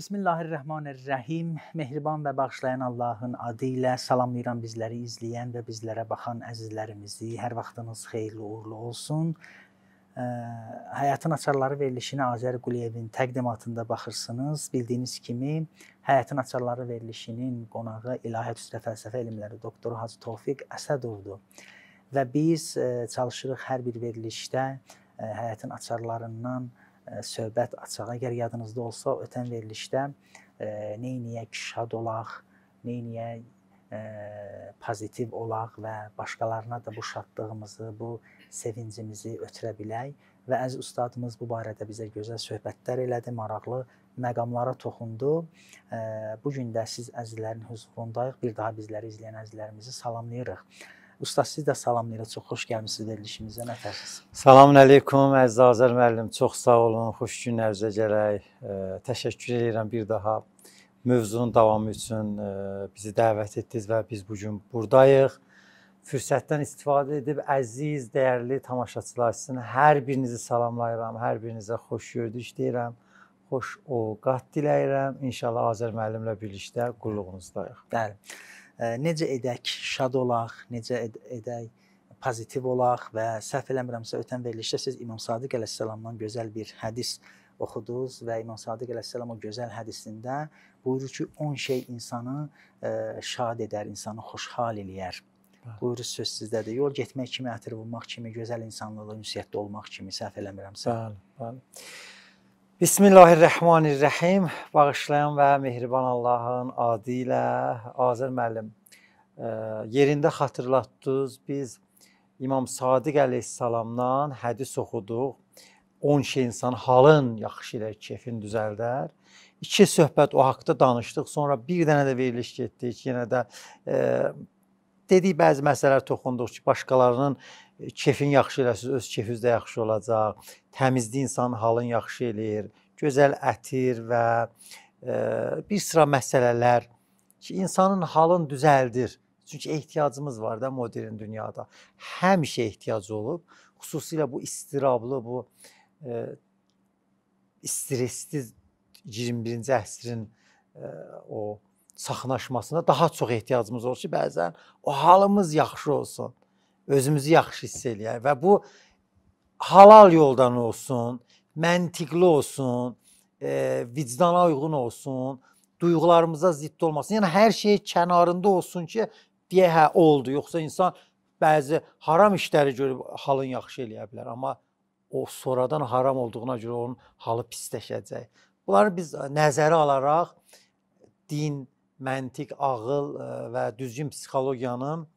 Bismillahirrahmanirrahim. Mehriban və bağışlayan Allahın adı ilə salamlayıram bizləri izləyən və bizlərə baxan əzizlərimizi. Hər vaxtınız xeyirli uğurlu olsun. Həyatın açarları verilişinə Azər Quliyevin təqdimatında baxırsınız. Bildiyiniz kimi, Həyatın açarları verilişinin qonağı İlahiyyat üzrə fəlsəfə elmləri doktoru Hacı Tofiq Əsədovdur. Və biz çalışırıq hər bir verilişdə həyatın açarlarından söhbət açaq. Əgər yadınızda olsa, ötən verilişdə neyniyək şad olaq, neyniyək pozitiv olaq və başqalarına da bu şadlığımızı, bu sevincimizi ötürə bilək və əziz ustadımız bu barədə bizə gözəl söhbətlər elədi, maraqlı məqamlara toxundu. Bu gün də siz əzizlərin huzurundayıq. Bir daha bizləri izləyən əzizlərimizi salamlayırıq. Usta siz də salamlayırıq. Çox xoş gəlmisiniz verilişimizə. Nə tərsiniz? Salamün əleykum əziz Azər müəllim. Çox sağ olun. Xoş günlərinizə gələk. Təşəkkür edirəm bir daha mövzunun davamı üçün bizi dəvət etdiniz və biz bu gün burdayıq fürsətdən istifadə edib əziz, dəyərli tamaşaçılar sizin hər birinizi salamlayıram, hər birinizə xoş gördük deyirəm. Xoş ovqat diləyirəm. İnşallah Azər müəllimlə birlikdə qulluğunuzdayıq. Bəli. Necə edək, şad olaq, necə ed edək, pozitiv olaq və səhv eləmirəmsə ötən verilişdə siz İmam Sadiq əleyhissalamdan gözəl bir hədis oxudunuz və İmam Sadiq əleyhissalam o gözəl hədisində buyurur ki, 10 şey insanı şad edər, insanı xoşhal eləyər. Buyurur söz sizdədir. Yol getmək kimi, ətir vurmaq kimi, gözəl insanlıqla ünsiyyətdə olmaq kimi səhv eləmirəmsə. Bəli, bəli. Bismillahirrahmanirrahim. Bağışlayan və mehriban Allahın adı ilə Azər müəllim yerində xatırlatdınız. Biz İmam Sadiq əleyhissalamdan hədis oxuduq. 10 şey insan halın yaxşı ilə keyfin düzəldər. İki söhbət o haqqda danışdıq. Sonra bir dənə də veriliş getdik. Yenə də e, dedik bəzi məsələlər toxunduq ki, başqalarının e, kefin yaxşı eləsiz, öz kefiniz də yaxşı olacaq. Təmizlik insanın halını yaxşı eləyir. Gözəl ətir və e, bir sıra məsələlər ki, insanın halını düzəldir. Çünki ehtiyacımız var da modern dünyada. Həmişə ehtiyac olub. Xüsusilə bu istirablı, bu e, stressli 21-ci əsrin e, o saxnaşmasına daha çox ehtiyacımız olur ki, bəzən o halımız yaxşı olsun, özümüzü yaxşı hiss eləyək və bu halal yoldan olsun, məntiqli olsun, e, vicdana uyğun olsun, duyğularımıza zidd olmasın. Yəni hər şey kənarında olsun ki, deyə hə oldu. Yoxsa insan bəzi haram işləri görüb halın yaxşı eləyə bilər, amma o sonradan haram olduğuna görə onun halı pisləşəcək. Bunları biz nəzərə alaraq din, məntiq, ağıl e, və düzgün psixologiyanın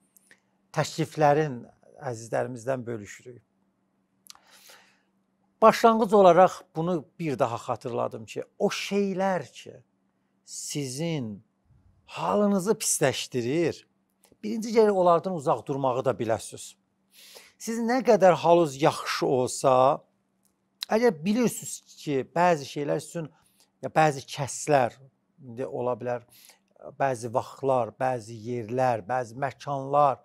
təkliflərin əzizlərimizdən bölüşürük. Başlanğıc olaraq bunu bir daha xatırladım ki, o şeylər ki, sizin halınızı pisləşdirir. Birinci gərək onlardan uzaq durmağı da biləsiniz. Siz nə qədər halınız yaxşı olsa, əgər bilirsiniz ki, bəzi şeylər sizin ya bəzi kəslər indi ola bilər bəzi vaxtlar, bəzi yerlər, bəzi məkanlar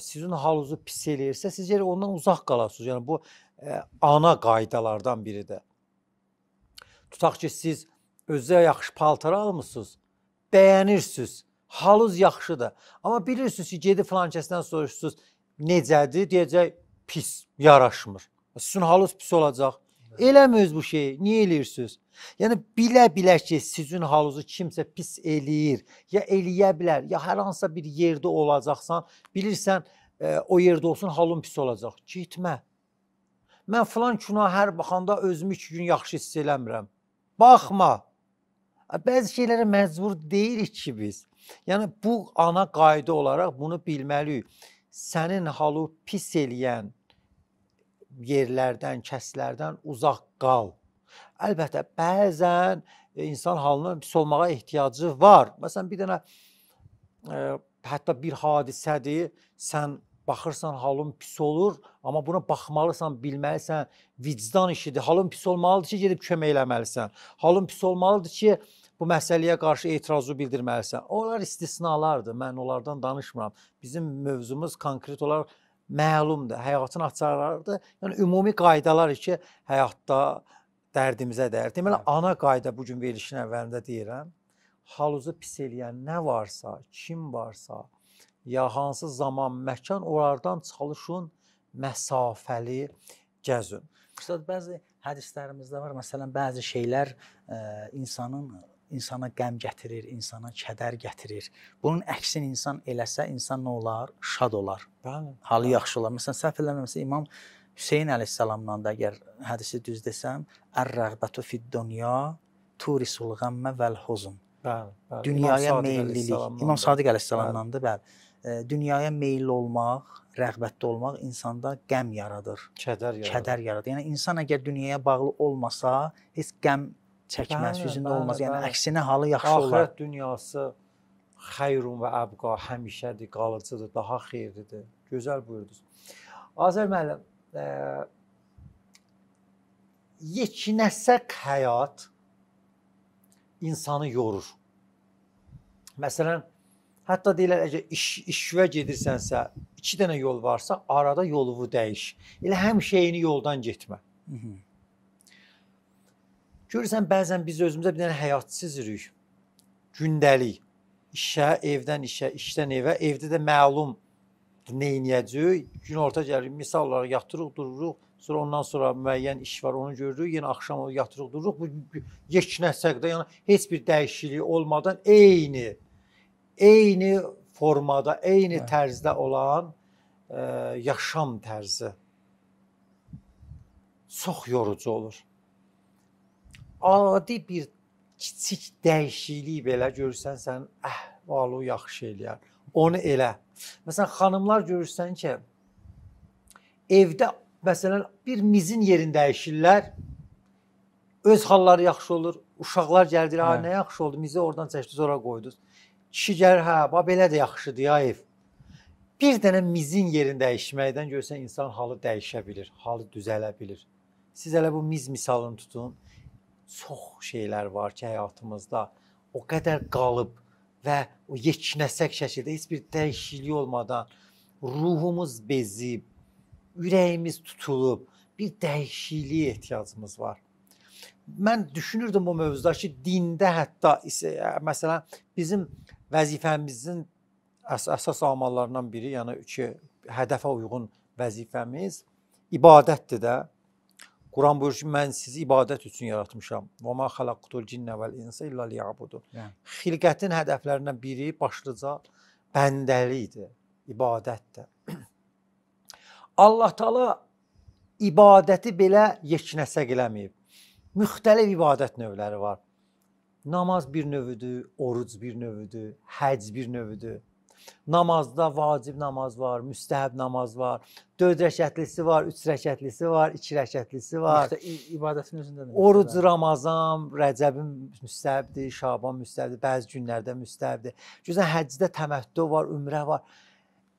sizin halınızı pis eləyirsə, siz gərək ondan uzaq qalasınız. Yəni bu ə, ana qaydalardan biridir. Tutaq ki, siz özünüzə yaxşı paltar almısınız, bəyənirsiniz, halınız yaxşıdır. Amma bilirsiniz ki, gedib filan kəsdən soruşursunuz, necədir? Deyəcək pis, yaraşmır. Sizin halınız pis olacaq. Eləmirsiniz bu şeyi. Niyə eləyirsiniz? Yəni bilə-bilə ki, sizin halınızı kimsə pis eləyir, ya eləyə bilər, ya hər hansısa bir yerdə olacaqsan, bilirsən e, o yerdə olsun halın pis olacaq. Getmə. Mən filan kino hər baxanda özümü 2 gün yaxşı hiss eləmirəm. Baxma. Bəzi şeylərə məcbur deyilik ki biz. Yəni bu ana qayda olaraq bunu bilməliyik. Sənin halı pis eləyən yerlərdən, kəslərdən uzaq qal. Əlbəttə, bəzən e, insan halının pis olmağa ehtiyacı var. Məsələn, bir dənə ə, e, hətta bir hadisədir, sən baxırsan halın pis olur, amma buna baxmalısan, bilməlisən, vicdan işidir. Halın pis olmalıdır ki, gedib kömək eləməlisən. Halın pis olmalıdır ki, bu məsələyə qarşı etirazı bildirməlisən. Onlar istisnalardır. Mən onlardan danışmıram. Bizim mövzumuz konkret olaraq məlumdur, həyatın açarlarıdır. Yəni ümumi qaydalar ki, həyatda dərdimizə dəyər. Deməli ana qayda bu gün verilişin əvvəlində deyirəm. Haluzu pis eləyən nə varsa, kim varsa, ya hansı zaman, məkan onlardan çalışın, məsafəli gəzin. Üstad bəzi hədislərimizdə var. Məsələn, bəzi şeylər ə, insanın insana qəm gətirir, insana kədər gətirir. Bunun əksini insan eləsə, insan nə olar? Şad olar. Bəli. Halı yaxşı olar. Məsələn, səhv eləmirəmsə İmam Hüseyn əleyhissalamdan da əgər hədisi düz desəm, "Ər-rəğbətü fid-dunya turisul qəmmə vəl-huzn." Bəli, bəli. Dünyaya İmam Sadiq meyllilik. əleyhissalamdan da. Bəli. Dünyaya meyilli olmaq, rəğbətli olmaq insanda qəm yaradır, kədər yaradır. kədər yaradır. Yəni insan əgər dünyaya bağlı olmasa, heç qəm çəkməz, Bəli, üzündə olmaz. Yəni bəli. əksinə halı yaxşı olar. Axirət dünyası xeyrun və əbqa həmişədir, qalıcıdır, daha xeyirlidir. Gözəl buyurdunuz. Azər müəllim, ə, yekinəsək həyat insanı yorur. Məsələn, hətta deyirlər əgər iş işvə gedirsənsə, 2 dənə yol varsa, arada yoluvu dəyiş. Elə həmişə eyni yoldan getmə. Hı -hı. Görürsən bəzən biz özümüzə bir dənə həyat çizirik. Gündəlik. İşə, evdən işə, işdən evə, evdə də məlum nə edəcəyik. Gün orta gəlir, misal olaraq yatırıq, dururuq. Sonra ondan sonra müəyyən iş var, onu görürük. Yenə axşam o yatırıq, dururuq. Bu yeknəsəkdə, yəni heç bir dəyişiklik olmadan eyni eyni formada, eyni Bəli. tərzdə olan ə, yaşam tərzi çox yorucu olur adi bir kiçik dəyişiklik belə görürsən sən əhvalı yaxşı eləyər. Onu elə. Məsələn, xanımlar görürsən ki, evdə məsələn bir mizin yerini dəyişirlər. Öz halları yaxşı olur. Uşaqlar gəlir, "Ha, Hə. nə yaxşı oldu, mizi oradan çəkdiniz, ora qoydunuz." Kişi gəlir, "Hə, bax belə də yaxşıdır ya ev." Bir dənə mizin yerini dəyişməkdən görsən insan halı dəyişə bilir, halı düzələ bilir. Siz elə bu miz misalını tutun. Çox şeylər var ki, həyatımızda o qədər qalıb və o yeknəsək şəkildə heç bir dəyişiklik olmadan ruhumuz bezib, ürəyimiz tutulub, bir dəyişikliyə ehtiyacımız var. Mən düşünürdüm bu mövzuda ki, dində hətta məsələn bizim vəzifəmizin əs əsas amallarından biri, yəni ki, hədəfə uyğun vəzifəmiz ibadətdir də. Quran buyurur ki, mən sizi ibadət üçün yaratmışam. Və ma xalaqtul cinnə vel insa illə liyabudun. Yəni. Xilqətin hədəflərindən biri başlıca bəndəlikdir, ibadətdir. Allah Taala ibadəti belə yeknəsək eləməyib. Müxtəlif ibadət növləri var. Namaz bir növüdür, oruc bir növüdür, həcc bir növüdür. Namazda vacib namaz var, müstəhəb namaz var, 4 rəkətlisi var, 3 rəkətlisi var, 2 rəkətlisi var. İşte ibadətin özündə də. Oruc Ramazan, Rəcəbin müstəhəbdir, Şaban müstəhəbdir, bəzi günlərdə müstəhəbdir. Güzən həccdə təməttü var, ümrə var.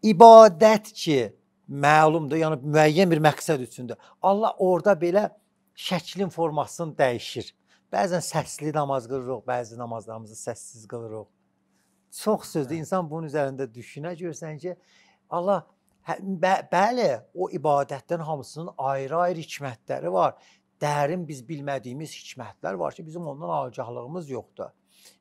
İbadət ki, məlumdur, yəni müəyyən bir məqsəd üçündür. Allah orada belə şəklin formasını dəyişir. Bəzən səsli namaz qılırıq, bəzi namazlarımızı səssiz qılırıq. Çox sözdür. İnsan bunun üzərində düşünə görsən ki, Allah hə, bə, bəli, o ibadətdən hamısının ayrı-ayrı hikmətləri var. Dərin biz bilmədiyimiz hikmətlər var ki, bizim ondan agahlığımız yoxdur.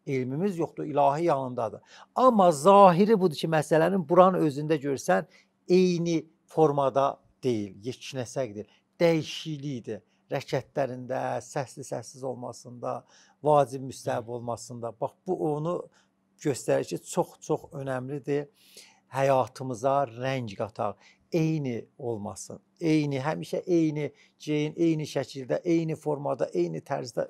Elmimiz yoxdur, ilahi yanındadır. Amma zahiri budur ki, məsələnin buranın özündə görsən eyni formada deyil, yeknəsəkdir, dəyişiklikdir. Rəkətlərində, səsli səssiz olmasında, vacib müstəhab olmasında. Bax bu onu göstərir ki, çox-çox önəmlidir həyatımıza rəng qataq. Eyni olmasın. Eyni, həmişə eyni geyin, eyni şəkildə, eyni formada, eyni tərzdə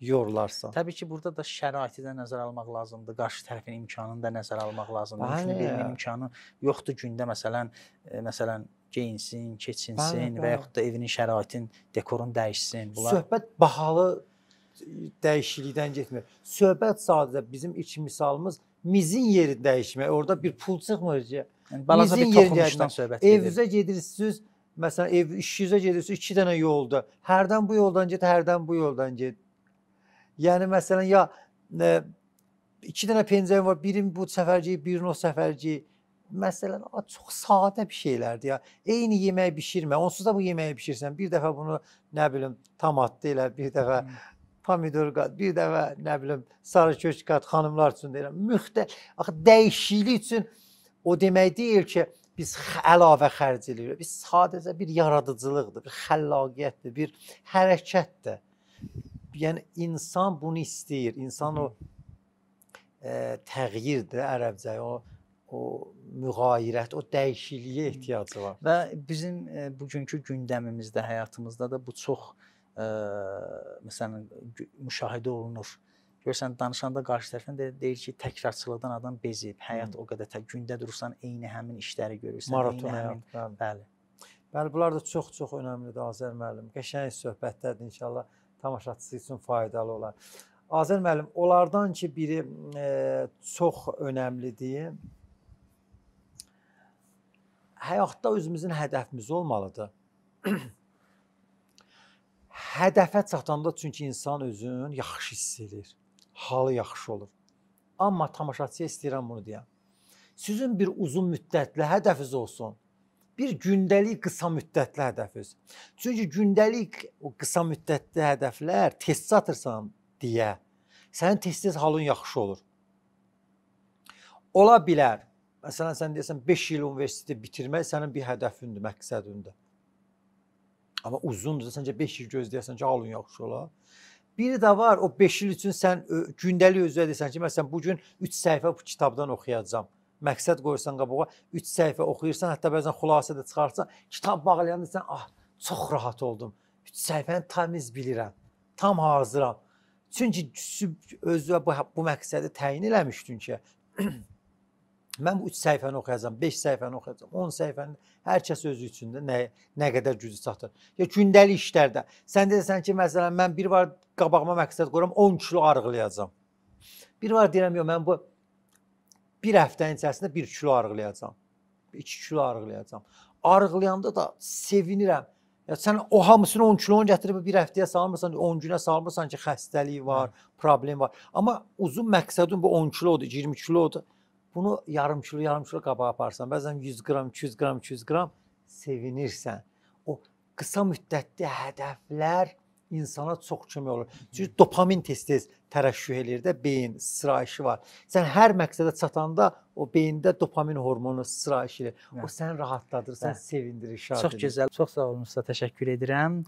yorularsan. Təbii ki, burada da şəraiti də nəzərə almaq lazımdır. Qarşı tərəfin imkanını da nəzərə almaq lazımdır. Bəli. birinin imkanı yoxdur gündə məsələn, e, məsələn geyinsin, keçinsin Bəli, və bəli. yaxud da evinin şəraitin, dekorun dəyişsin. Bunlar Söhbət bahalı dəyişiklikdən getmir. Söhbət sadəcə bizim ilk misalımız mizin yeri dəyişmək. Orada bir pul çıxmır ki. yəni balaca bir mizin yeri toxunuşdan söhbət gedir. Evizə gedirsiniz, məsələn, ev işinizə gedirsiniz, 2 dənə yolda. Hərdən bu yoldan get, hərdən bu yoldan get. Yəni məsələn ya e, iki dənə pencəyin var, birin bu səfərciyi, birin o səfərciyi. məsələn çox sadə bir şeylərdir ya. Eyni yeməyi bişirmə. Onsuz da bu yeməyi bişirsən, bir dəfə bunu nə bilim tomatlı elə, bir dəfə pomidor qat, bir dəfə nə bilim sarı kök qat xanımlar üçün deyirəm. Müxtəlif axı dəyişiklik üçün o demək deyil ki, biz əlavə xərc edirik. Biz sadəcə bir yaradıcılıqdır, bir xəllaqiyyətdir, bir hərəkətdir. Yəni insan bunu istəyir. İnsan o e, təğyirdir ərəbcə. O o müğayirət, o dəyişikliyə ehtiyacı var. Və bizim e, bugünkü gündəmimizdə, həyatımızda da bu çox e, məsələn müşahidə olunur. Görsən danışanda qarşı tərəfdən də deyir ki, təkrarçılıqdan adam bezib, həyat Hı. o qədər tək gündə durursan, eyni həmin işləri görürsən, Maraton eyni həmin, həyat, bəli. Bəli, bunlar da çox-çox önəmlidir Azər müəllim. Qəşəng söhbətlərdir inşallah tamaşaçısı üçün faydalı olar. Azər müəllim, onlardan ki biri e, çox önəmlidir. Həyatda özümüzün hədəfimiz olmalıdır. Hədəfə çatanda çünki insan özünü yaxşı hiss edir. Halı yaxşı olur. Amma tamaşaçıya istəyirəm bunu deyəm. Sizin bir uzun müddətli hədəfiniz olsun. Bir gündəlik qısa müddətli hədəfiniz. Çünki gündəlik o qısa müddətli hədəflər tez çatırsan deyə sənin tez-tez halın yaxşı olur. Ola bilər. Məsələn sən deyəsən 5 il universiteti bitirmək sənin bir hədəfindir, məqsədindir. Amma uzundur, səncə 5 il gözləyəsən ki, halın yaxşı ola. Biri də var, o 5 il üçün sən gündəlik özünə desən ki, məsələn bu gün 3 səhifə bu kitabdan oxuyacağam. Məqsəd qoyursan qabağa, 3 səhifə oxuyursan, hətta bəzən xülasə də çıxarsan, kitab bağlayanda sən, ah, çox rahat oldum. 3 səhifəni təmiz bilirəm. Tam hazıram. Çünki özünə bu, bu məqsədi təyin eləmişdin ki, mən bu 3 səhifəni oxuyacağam, 5 səhifəni oxuyacağam, 10 səhifəni hər kəs özü üçün də nə nə qədər gücü çatır. Ya gündəlik işlərdə sən desən ki, məsələn mən bir var qabağıma məqsəd qoyuram 10 kilo arıqlayacağam. Bir var deyirəm yox mən bu bir həftənin içərisində 1 kilo arıqlayacağam. 2 kilo arıqlayacağam. Arıqlayanda da sevinirəm. Ya sən o hamısını 10 kilonu gətirib bir həftəyə salmırsan, 10 günə salmırsan ki, xəstəlik var, Hə. problem var. Amma uzun məqsədin bu 10 kilodur, 20 kilodur. Bunu yarım kilo, yarım kilo qabağa aparsan, bəzən 100 qram, 200 qram, 200 qram sevinirsən. O qısa müddətli hədəflər insana çox kömək olur. Çünki dopamin tez-tez tərəşüh eləyir də beyin sırayışı var. Sən hər məqsədə çatanda o beyində dopamin hormonu sırayış edir. O səni rahatladır, səni sevindirir, şad Çox gözəl. Çox sağ olun sizə təşəkkür edirəm.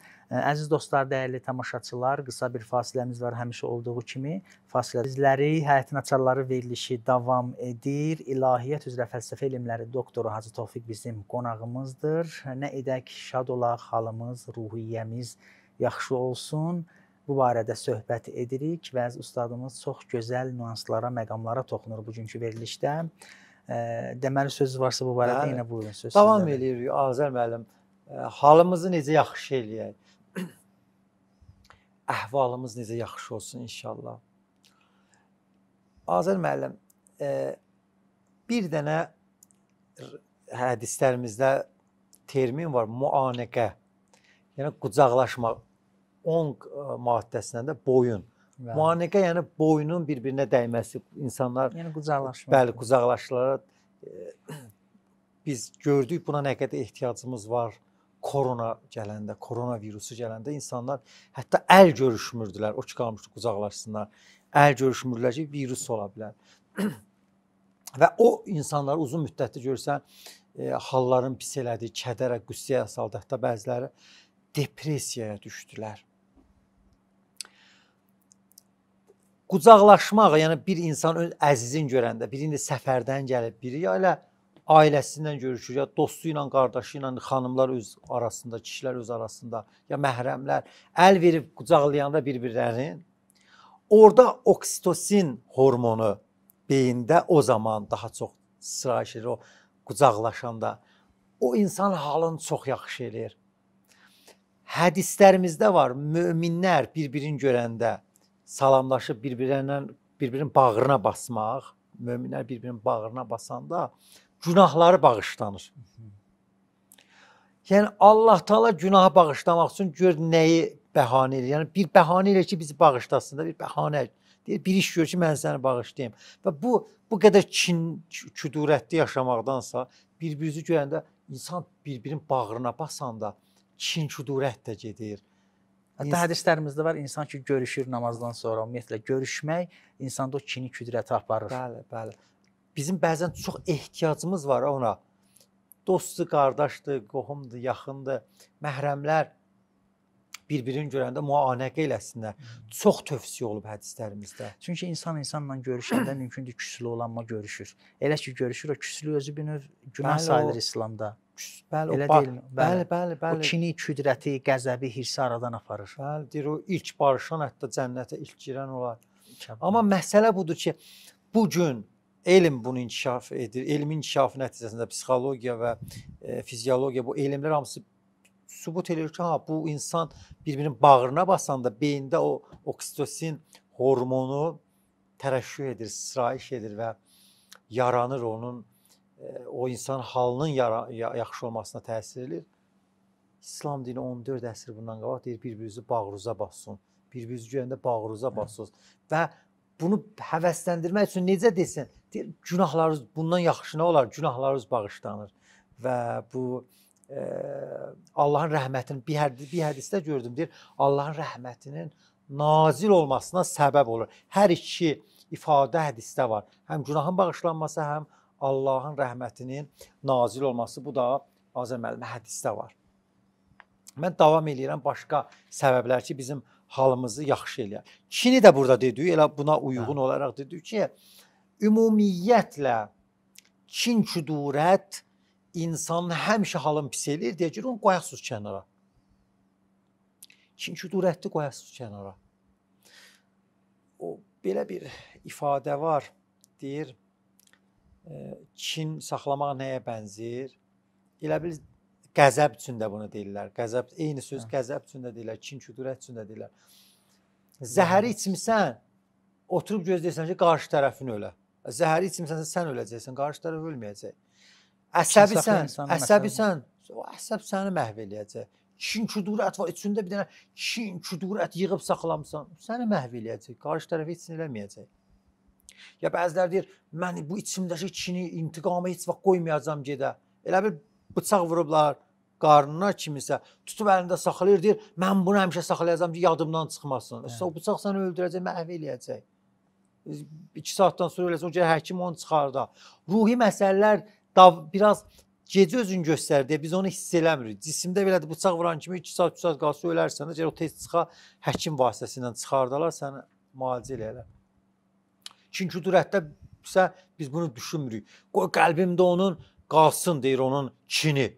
Əziz dostlar, dəyərli tamaşaçılar, qısa bir fasiləmiz var həmişə olduğu kimi. Fasilə bizləri Həyətin Açarları verilişi davam edir. İlahiyyat üzrə fəlsəfə elmləri doktoru Hacı Tofiq bizim qonağımızdır. Nə edək, şad olaq, halımız, ruhiyyəmiz yaxşı olsun. Bu barədə söhbət edirik və ustadımız çox gözəl nüanslara, məqamlara toxunur bugünkü verilişdə. Deməli söz varsa bu barədə yenə buyurun söz. Davam eləyirik Azər müəllim. Halımızı necə yaxşı eləyək? Əhvalımız necə yaxşı olsun inşallah. Azər müəllim, bir dənə hədislərimizdə termin var, muanəqə. Yəni qucaqlaşmaq 10 maddəsindən də boyun. Bəli. Muanəqə yəni boynun bir-birinə dəyməsi, insanlar yəni qucaqlaşma. Bəli, qucaqlaşırlar. Biz gördük buna nə qədər ehtiyacımız var. Korona gələndə, koronavirusu gələndə insanlar hətta əl görüşmürdülər. O ki qalmışdı qucaqlaşsınlar. Əl görüşmürdülər ki, virus ola bilər. Və o insanlar uzun müddətli görsən e, halların pis elədiyi, kədərə, qüssəyə saldı. Hətta bəziləri depressiyaya düşdülər. Qucaqlaşmaq, yəni bir insan öz əzizin görəndə, biri indi səfərdən gəlib, biri ya elə ailəsindən görüşür, ya dostu ilə, qardaşı ilə, xanımlar öz arasında, kişilər öz arasında, ya məhrəmlər əl verib qucaqlayanda bir-birlərini orada oksitosin hormonu beyində o zaman daha çox sirayiş edir o qucaqlaşanda. O insan halını çox yaxşı eləyir. Hədislərimizdə var, möminlər bir-birini görəndə salamlaşıb bir-birlərindən bir-birinin bağrına basmaq, möminlər bir-birinin bağrına basanda günahları bağışlanır. Yəni Allah Taala günahı bağışlamaq üçün gör nəyi bəhanə edir. Yəni bir bəhanə ilə ki bizi bağışlasın da bir bəhanə Deyir bir iş gör ki mən səni bağışlayım. Və bu bu qədər kin küdurətli yaşamaqdansa bir-birinizi görəndə insan bir-birinin bağrına basanda kin küdurət də gedir. Hətta hədislərimizdə var insan ki görüşür namazdan sonra ümumiyyətlə görüşmək insanda o kini küdrəti aparır. Bəli, bəli. Bizim bəzən çox ehtiyacımız var ona. Dostdur, qardaşdır, qohumdur, yaxındır, məhrəmlər bir-birini görəndə müayinə eləsinlər. Çox tövsiyə olub hədislərimizdə. Çünki insan insanla görüşəndə mümkündür küslü olanma görüşür. Elə ki görüşür o küslü özü bir növ günah sayılır İslamda. Bəli, Elə o, deyilmi? bəli, bəli, O bəli. kini, küdrəti, qəzəbi, hirsi aradan aparır. Bəli, deyir o ilk barışan hətta cənnətə ilk girən olar. Amma Amma məsələ budur ki, bu gün elm bunu inkişaf edir. Elmin inkişafı nəticəsində psixologiya və e, fiziologiya bu elmlər hamısı sübut edir ki, ha bu insan bir-birinin bağrına basanda beyində o oksitosin hormonu tərəşüh edir, sirayiş edir və yaranır onun o insan halının yara, ya, yaxşı olmasına təsir edir. İslam dini 14 əsr bundan qabaq deyir bir-birinizi bağrınıza basın. Bir-birinizi görəndə bağrınıza basın və bunu həvəsləndirmək üçün necə desin? Deyir günahlarınız bundan yaxşı nə olar? Günahlarınız bağışlanır. Və bu e, Allahın rəhmətinin bir hədis bir hədisdə gördüm deyir, Allahın rəhmətinin nazil olmasına səbəb olur. Hər iki ifadə hədisdə var. Həm günahın bağışlanması, həm Allahın rəhmətinin nazil olması. Bu da Azər müəllimə hədisdə var. Mən davam eləyirəm başqa səbəblər ki, bizim halımızı yaxşı eləyər. Kini də burada dedik, elə buna uyğun olaraq dedik ki, ümumiyyətlə kin küdurət insanın həmişə halın pis eləyir, deyir, onu qoyasınız kənara. Kin küdurətli qoyasınız kənara. O belə bir ifadə var, deyir, kin saxlamaq nəyə bənzəyir? Elə bil qəzəb üçün də bunu deyirlər. Qəzəb eyni söz Hə. qəzəb üçün də deyirlər, kin küdurət üçün də deyirlər. Zəhəri içmisən, oturub gözləyirsən ki, qarşı tərəfin ölə. Zəhəri içmisənsə sən öləcəksən, qarşı tərəf ölməyəcək. Əsəbisən, əsəbisən, o əsəb səni məhv eləyəcək. Kin küdurət var, içində bir dənə kin küdurət yığıb saxlamısan, səni məhv eləyəcək, qarşı tərəfi heç nə eləməyəcək. Ya bəziləri deyir, mən bu içimdəki kini, intiqamı heç vaxt qoymayacağam gedə. Elə bir bıçaq vurublar qarnına kimisə, tutub əlində saxlayır, deyir, mən bunu həmişə saxlayacağam ki, yadımdan çıxmasın. Hə. O bıçaq səni öldürəcək, məhv eləyəcək. 2 saatdan sonra eləsə, o gəl həkim onu çıxarda. Ruhi məsələlər da biraz gecə özün göstərir deyə biz onu hiss eləmirik. Cisimdə belə də bıçaq vuran kimi 2 saat, 3 saat qalsa ölərsən, də o tez çıxa həkim vasitəsilə çıxardalar səni müalicə eləyərlər. Çünki qüdrətdə isə biz bunu düşünmürük. Qoy qəlbimdə onun qalsın deyir onun kini.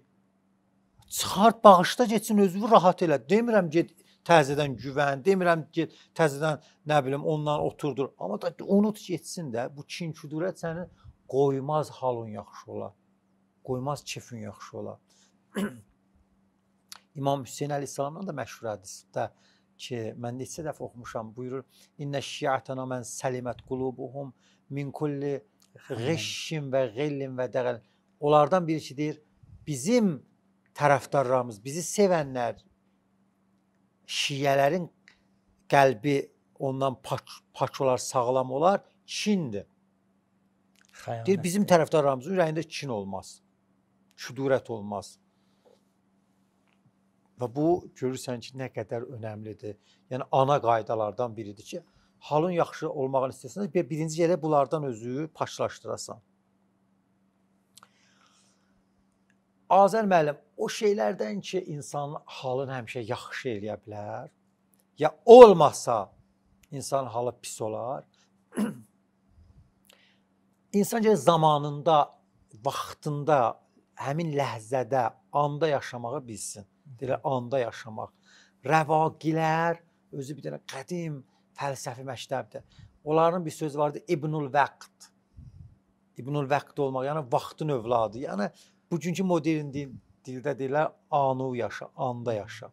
Çıxart, bağışla getsin, özünü rahat elə. Demirəm get təzədən güvən, demirəm get təzədən nə bilim ondan oturdur. Amma da unut getsin də. Bu kin küdurət səni qoymaz halın yaxşı ola. Qoymaz kefin yaxşı ola. İmam Hüseyn əleyhissalamdan da məşhur hədisdə ki, mən neçə dəfə oxumuşam. Buyurur: "İnne şiatana men salimet qulubuhum min kulli ğişşin və ğillin və dəğəl." Onlardan birisi deyir, bizim tərəfdarlarımız, bizi sevənlər şiələrin qəlbi ondan pak, pak olar, sağlam olar, kindir. Deyir bizim tərəfdarlarımızın ürəyində kin olmaz. Küdurət olmaz. Və bu görürsən ki, nə qədər önəmlidir. Yəni ana qaydalardan biridir ki, halın yaxşı olmağını istəsən, bir- birinci yerə bunlardan özü paşlaşdırasan. Azər müəllim, o şeylərdən ki, insanın halını həmişə yaxşı eləyə bilər, ya olmasa insan halı pis olar. İnsan gəlir zamanında, vaxtında, həmin ləhzədə, anda yaşamağı bilsin. Deyirlər anda yaşamaq. Rəvaqilər özü bir dənə qədim fəlsəfi məktəbdir. Onların bir sözü vardı İbnül Vəqt. İbnül Vəqt olmaq, yəni vaxtın övladı. Yəni bugünkü modern dil, dildə deyirlər anu yaşa, anda yaşa.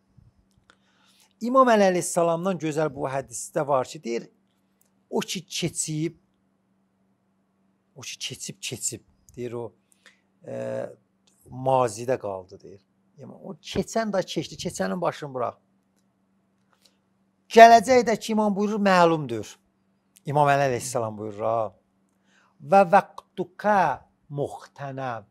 İmam əleyhissalamdan gözəl bu hədisdə var ki, deyir o ki keçib o ki keçib keçib deyir o e, mazidə qaldı deyir. Yəni o keçən də keçdi, keçənin başını burax. Gələcək də ki imam buyurur məlumdur. İmam Əli əleyhissalam buyurur ha. Və vaqtuka muxtənəm.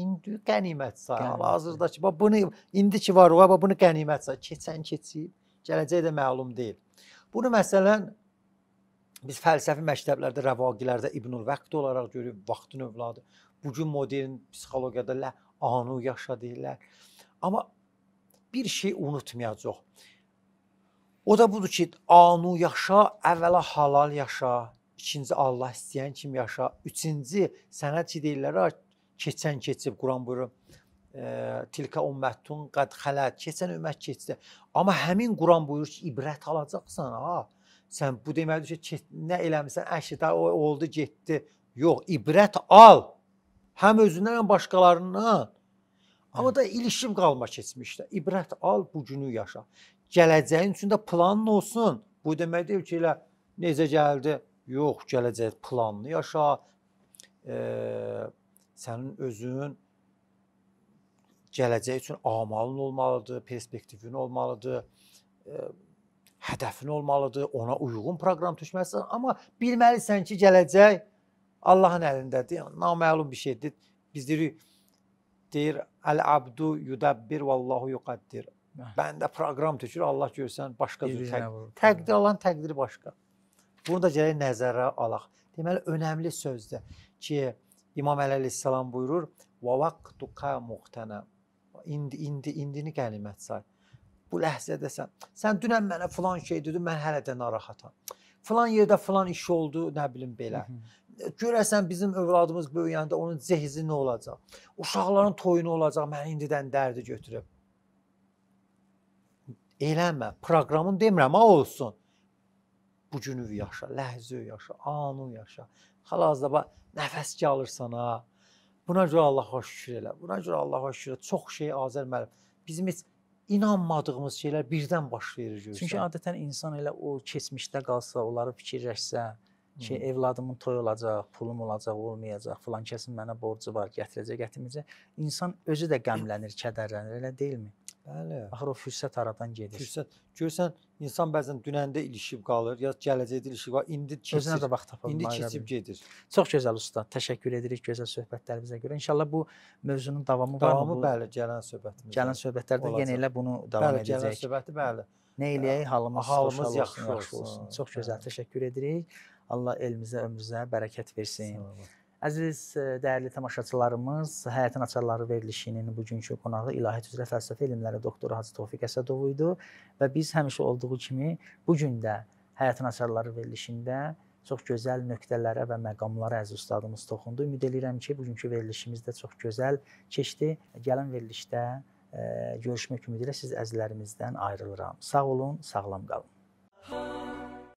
İndi qənimət say. Qənimət Hazırda ki, bax bunu indiki var, o bax bunu qənimət say. Keçən keçib, gələcək də məlum deyil. Bunu məsələn biz fəlsəfi məktəblərdə, rəvaqilərdə İbnül Vəqt olaraq görüb vaxtın övladı. Bu gün modern psixologiyada lə anu yaşa deyirlər. Amma bir şey unutmayacaq. O da budur ki, anu yaşa, əvvəla halal yaşa, ikinci Allah istəyən kimi yaşa, üçüncü sənə ki deyirlər, keçən keçib Quran buyurur. e, Tilka ümmətun qad xələt. Keçən ümmət keçdi. Amma həmin Quran buyurur ki, ibrət alacaqsan ha. Sən bu deməkdir ki, nə eləmisən, əşhədə o oldu, getdi. Yox, ibrət al. Həm özündən, həm başqalarından. Amma da ilişim qalma keçmişdə. İbrət al, bu günü yaşa. Gələcəyin üçün də planın olsun. Bu demək deyil ki, elə necə gəldi? Yox, gələcək planlı yaşa. E, sənin özün gələcək üçün amalın olmalıdır, perspektivin olmalıdır. E, hədəfin olmalıdır, ona uyğun proqram düşməlisən, amma bilməlisən ki, gələcək Allahın əlindədir. Naməlum bir şeydir. Biz deyirik deyir əl-abdu yudabbir vallahu yuqaddir. Bəndə proqram tökür, Allah görsən başqa cür təq təqdir Allahın təqdiri başqa. Bunu da gərək nəzərə alaq. Deməli önəmli sözdür ki, İmam Əli əleyhissalam buyurur: "Və vaqtuka muxtana." İndi indi indini qənimət say. Bu ləhzədəsən. Sən dünən mənə filan şey dedin, mən hələ də narahatam. Filan yerdə filan iş oldu, nə bilim belə. Görəsən bizim övladımız böyüyəndə onun cehizi nə olacaq? Uşaqların toyu nə olacaq? Mən indidən dərdi götürüb. Eləmə, proqramın demirəm, ha olsun. Bu günü yaşa, ləhzə yaşa, anı yaşa. Hal-hazırda bax nəfəs alırsan ha. Buna görə Allaha şükür elə. Buna görə Allaha şükür. elə. Çox şey Azər müəllim. Bizim heç inanmadığımız şeylər birdən baş verir görürsən. Çünki adətən insan elə o keçmişdə qalsa, onları fikirləşsə ki, Hı. evladımın toy olacaq, pulum olacaq, olmayacaq, filan kəsin mənə borcu var, gətirəcək, gətirməyəcək. İnsan özü də qəmlənir, kədərlənir, elə deyilmi? Bəli. Axır o fürsət aradan gedir. Fürsət. Görsən insan bəzən dünəndə ilişib qalır, ya gələcəkdə ilişib qalır, indi Özünə keçir. də vaxt tapa İndi bilmir. keçib gedir. Çox gözəl usta. Təşəkkür edirik gözəl söhbətlərinizə görə. İnşallah bu mövzunun davamı var Davamı mı? Bu bəli gələn söhbətimizdə. Gələn söhbətlərdə yenə elə bunu davam bəli, gələn edəcək. söhbəti bəli. Nə eləyək? Halımız, Halımız yaxşı yaxşı olsun. olsun. Çox gözəl. Bəli. Təşəkkür edirik. Allah elimizə, ömrümüzə bərəkət versin. Əziz e, dəyərli tamaşaçılarımız, Həyatın Açarları verilişinin bugünkü qonağı İlahiyyat üzrə fəlsəfə elmləri doktoru Hacı Tofiq Əsədov idi və biz həmişə olduğu kimi bu gün də Həyatın Açarları verilişində çox gözəl nöqtələrə və məqamlara əziz ustadımız toxundu. Ümid edirəm ki, bugünkü verilişimiz də çox gözəl keçdi. Gələn verilişdə e, görüşmək ümidi ilə siz əzizlərimizdən ayrılıram. Sağ olun, sağlam qalın.